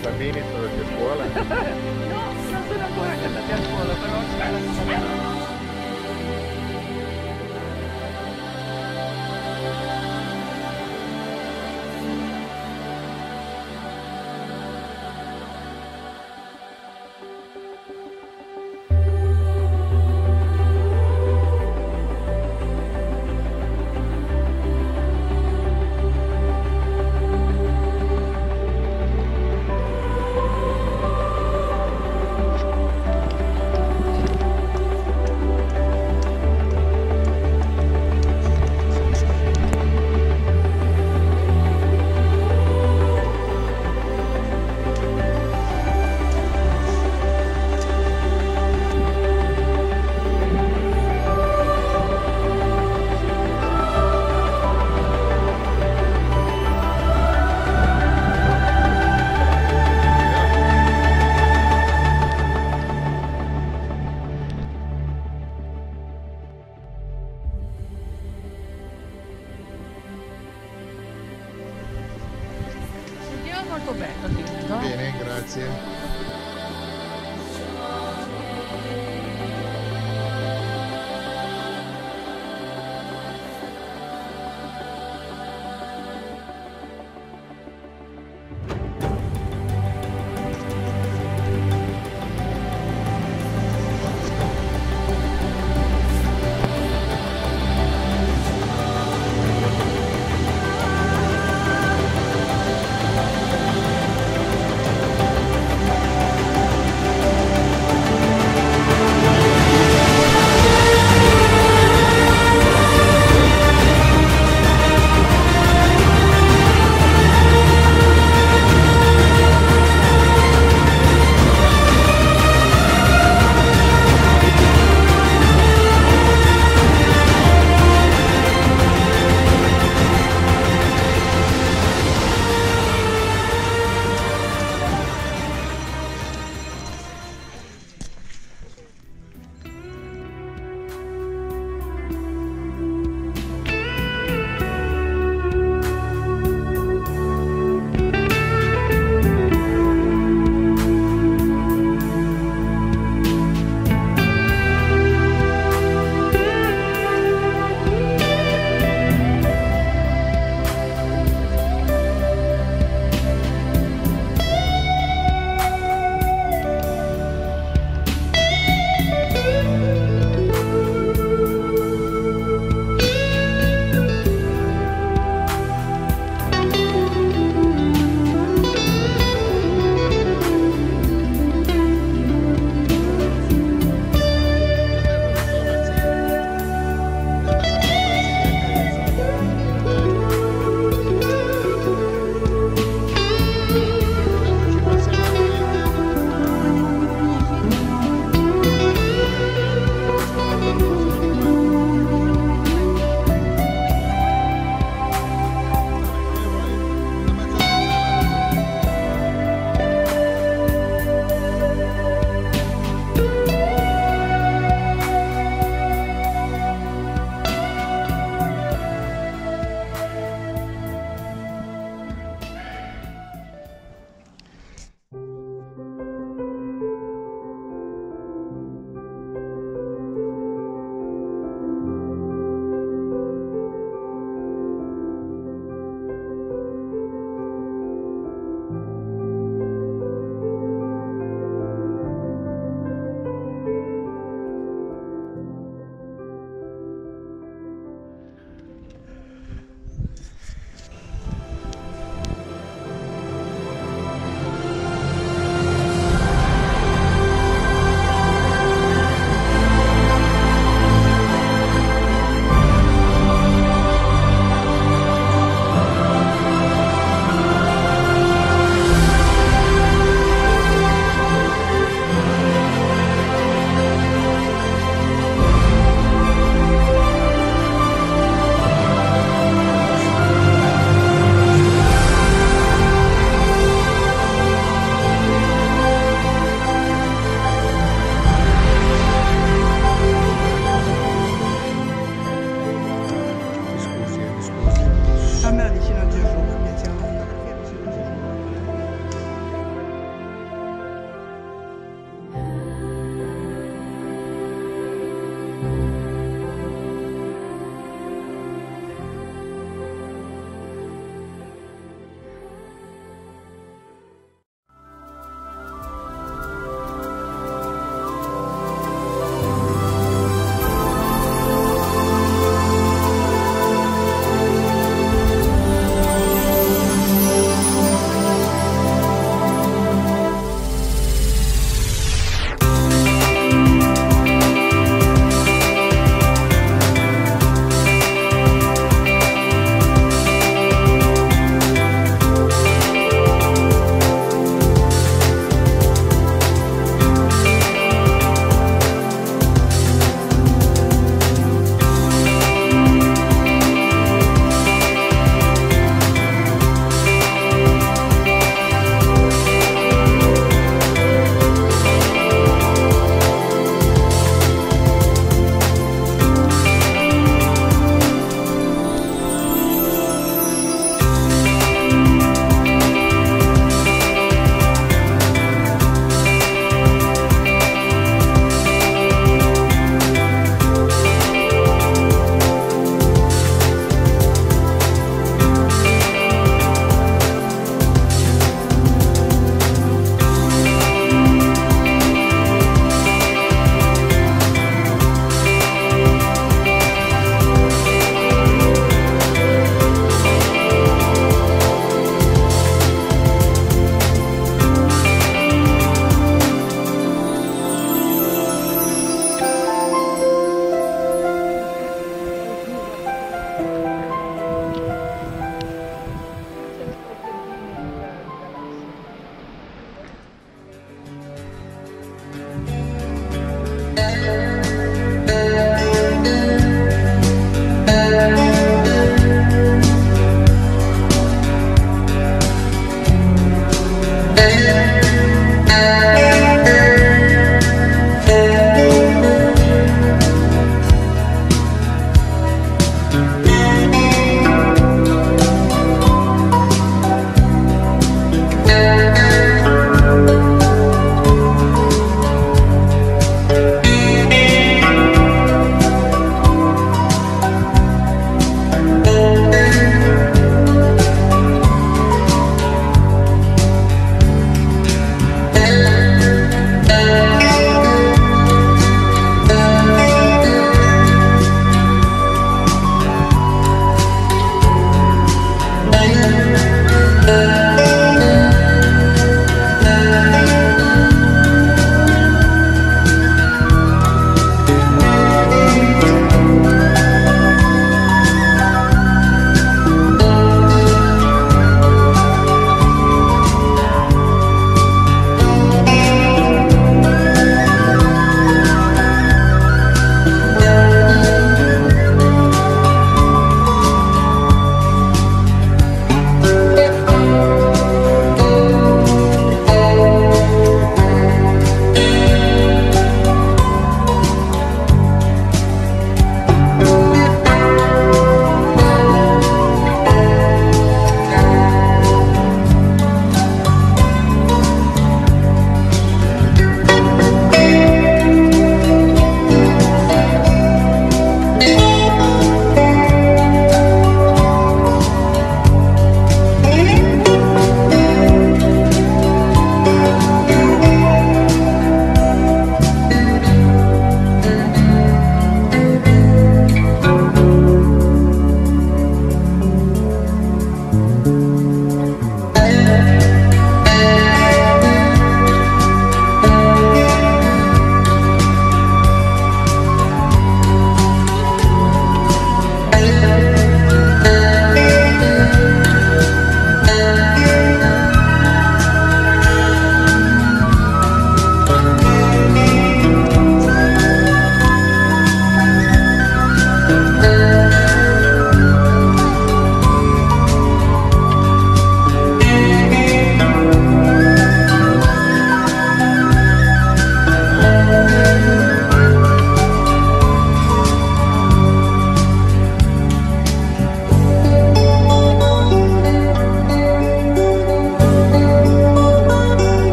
Sono andati a scuola? no, non sono ancora andati a scuola, però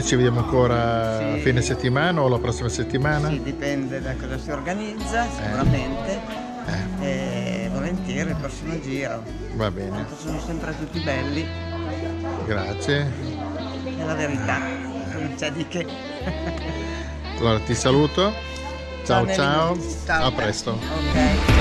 noi ci vediamo ancora Sì. fine settimana o la prossima settimana? Sì, dipende da cosa si organizza, sicuramente. Eh, E volentieri il prossimo giro. va bene, Tanto sono sempre tutti belli, grazie. è la verità. Non c'è di che. Allora ti saluto. Ciao ciao, Ciao. a presto. Ok.